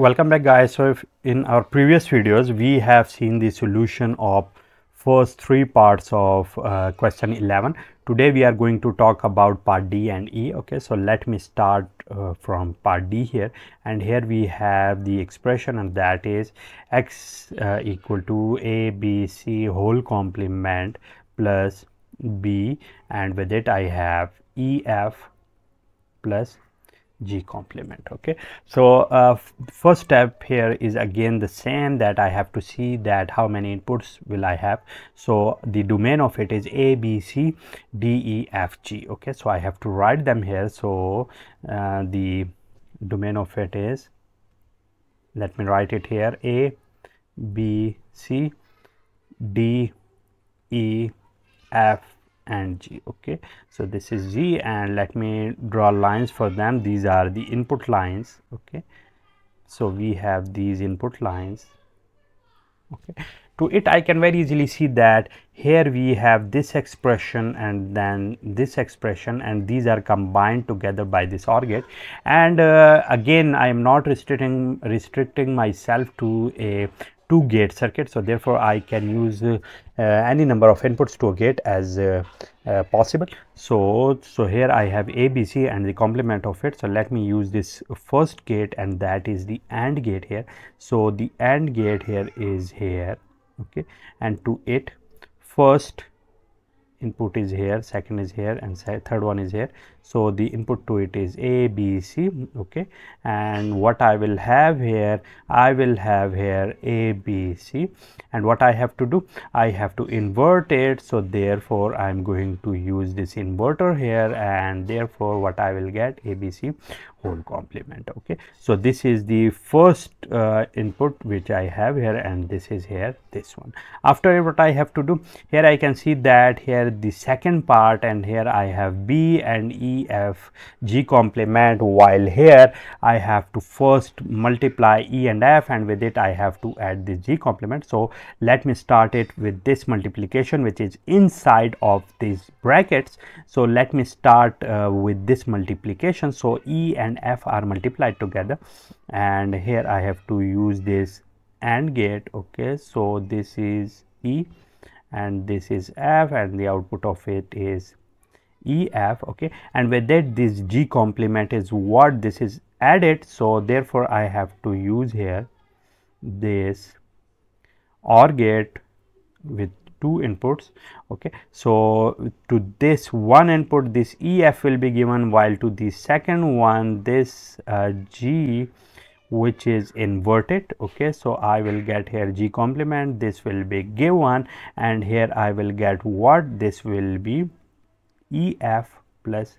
welcome back guys. So in our previous videos we have seen the solution of first three parts of uh, question 11 today we are going to talk about part d and e okay? So let me start uh, from part d here. And here we have the expression and that is x uh, equal to a b c whole complement plus b. And with it i have e f plus g complement okay? So uh, first step here is again the same that i have to see that how many inputs will i have. So the domain of it is a b c d e f g okay? So i have to write them here. So uh, the domain of it is let me write it here a b c d e f and G okay? So this is G and let me draw lines for them. These are the input lines okay? So we have these input lines okay? To it I can very easily see that here we have this expression and then this expression and these are combined together by this OR gate. And uh, again I am not restricting restricting myself to a two gate circuit so therefore I can use uh, uh, any number of inputs to a gate as uh, uh, possible. So so here I have ABC and the complement of it. So let me use this first gate and that is the AND gate here. So the AND gate here is here okay? And to it first input is here second is here and third one is here. So the input to it is a b c okay? And what i will have here i will have here a b c. And what i have to do i have to invert it. So therefore i'm going to use this inverter here. And therefore what i will get a b c whole complement okay so this is the first uh, input which i have here and this is here this one after what i have to do here i can see that here the second part and here i have b and e f g complement while here I have to first multiply e and f and with it I have to add this g complement. So let me start it with this multiplication which is inside of these brackets. So let me start uh, with this multiplication. So e and f are multiplied together. And here I have to use this AND gate okay? So this is e and this is f and the output of it is ef okay? And with that this g complement is what this is added so therefore i have to use here this or gate with two inputs okay? So to this one input this ef will be given while to the second one this uh, g which is inverted okay? So i will get here g complement this will be given and here i will get what? This will be EF plus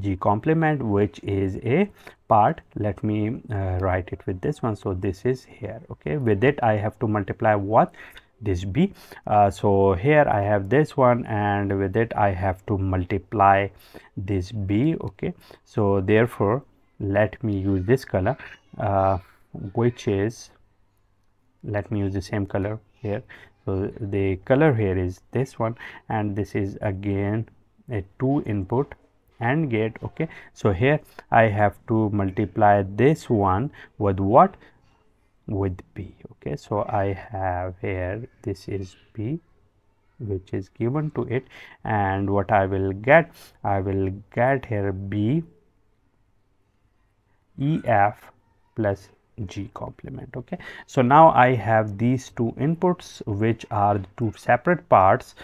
G complement which is a part. Let me uh, write it with this one. So this is here okay? With it I have to multiply what this B. Uh, so here I have this one and with it I have to multiply this B okay? So therefore let me use this color uh, which is let me use the same color here. So the color here is this one and this is again a two input AND gate okay? So here i have to multiply this one with what with b okay? So i have here this is b which is given to it. And what i will get i will get here b ef plus g complement okay? So now i have these two inputs which are two separate parts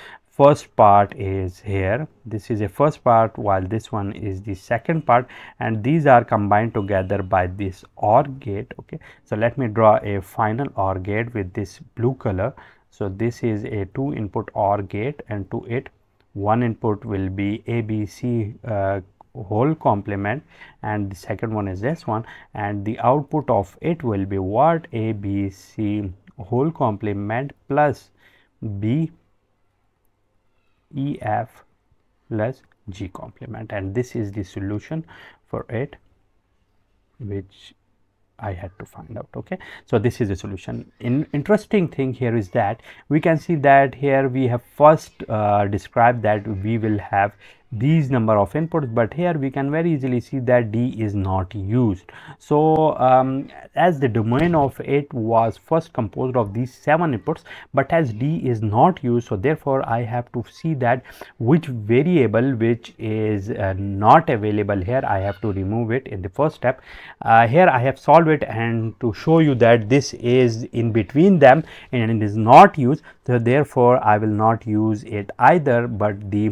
first part is here. This is a first part while this one is the second part and these are combined together by this OR gate okay? So let me draw a final OR gate with this blue color. So this is a two input OR gate and to it one input will be ABC uh, whole complement and the second one is this one and the output of it will be what? ABC whole complement plus B EF plus G complement. And this is the solution for it which I had to find out okay? So this is the solution. In interesting thing here is that we can see that here we have first uh, described that we will have these number of inputs but here we can very easily see that d is not used. So um, as the domain of it was first composed of these seven inputs but as d is not used so therefore i have to see that which variable which is uh, not available here i have to remove it in the first step. Uh, here i have solved it and to show you that this is in between them and it is not used so therefore i will not use it either but the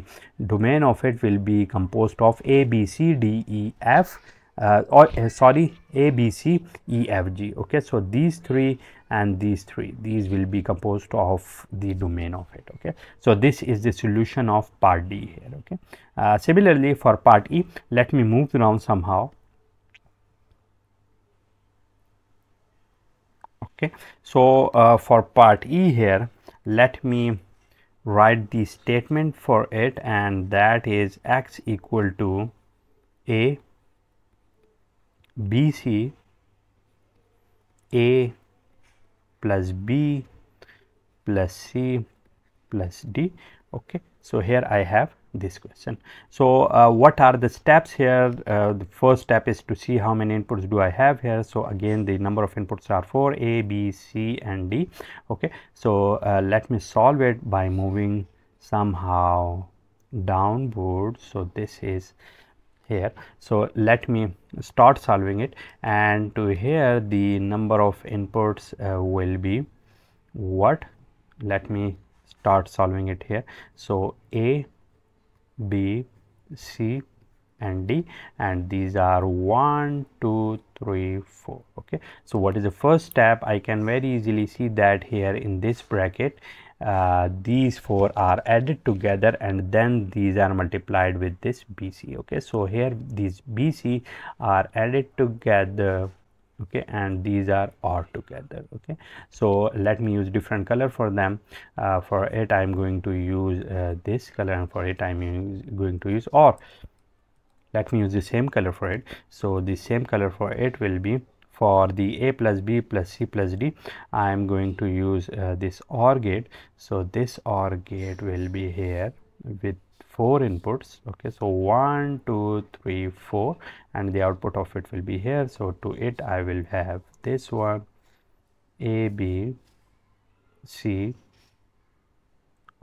domain of it will be composed of a b c d e f uh, or uh, sorry a b c e f g. Okay so these three and these three these will be composed of the domain of it. Okay so this is the solution of part d here. Okay uh, similarly for part e let me move around somehow. Okay so uh, for part e here let me write the statement for it and that is x equal to a b c a plus b plus c plus d. Okay so here i have this question. So, uh, what are the steps here? Uh, the first step is to see how many inputs do I have here. So, again the number of inputs are 4 A, B, C and D. Okay. So, uh, let me solve it by moving somehow downward. So, this is here. So, let me start solving it and to here the number of inputs uh, will be what? Let me start solving it here. So, A B, C and D and these are 1, 2, 3, 4 okay. So, what is the first step I can very easily see that here in this bracket uh, these four are added together and then these are multiplied with this BC okay. So, here these BC are added together okay and these are all together okay. So let me use different color for them. Uh, for it i'm going to use uh, this color and for it i'm going to use or. Let me use the same color for it. So the same color for it will be for the a plus b plus c plus d i am going to use uh, this or gate. So this or gate will be here with four inputs okay? So one two three four and the output of it will be here. So to it i will have this one a b c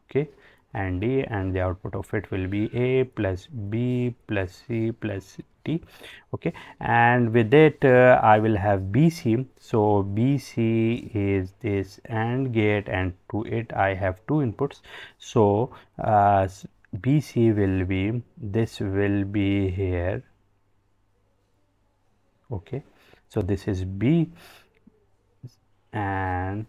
okay? And d and the output of it will be a plus b plus c plus d okay? And with it uh, i will have bc so bc is this and gate and to it i have two inputs. So uh, BC will be this will be here. Okay. So this is B and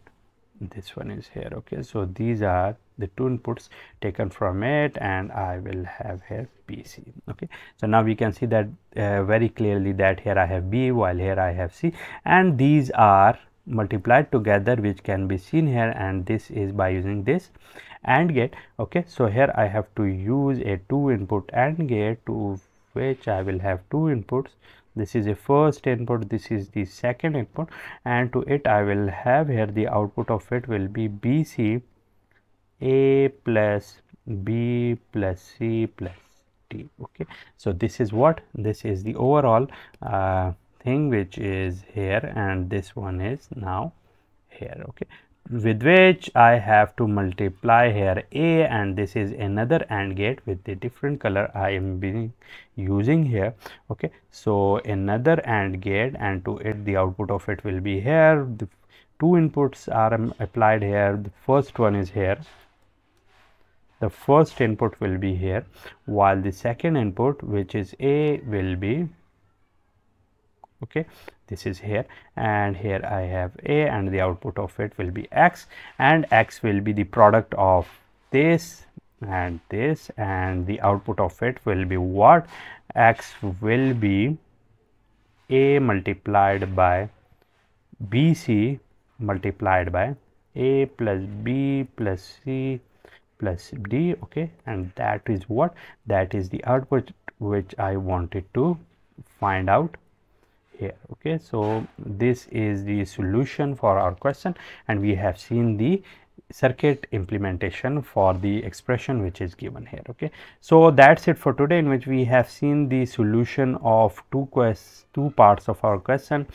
this one is here. Okay. So these are the two inputs taken from it and I will have here BC okay. So now we can see that uh, very clearly that here I have B while here I have C. And these are multiplied together which can be seen here. And this is by using this AND gate okay so here I have to use a two input AND gate to which I will have two inputs. This is a first input this is the second input and to it I will have here the output of it will be BC A plus B plus C plus D okay. So this is what? This is the overall uh, thing which is here and this one is now here okay with which I have to multiply here A and this is another AND gate with the different color I am being using here. Okay so another AND gate and to it the output of it will be here. The two inputs are um, applied here. The first one is here. The first input will be here while the second input which is A will be okay this is here and here I have A and the output of it will be X and X will be the product of this and this and the output of it will be what? X will be A multiplied by BC multiplied by A plus B plus C plus D okay? And that is what? That is the output which I wanted to find out here. Okay so this is the solution for our question and we have seen the circuit implementation for the expression which is given here. Okay so that's it for today in which we have seen the solution of two quest two parts of our question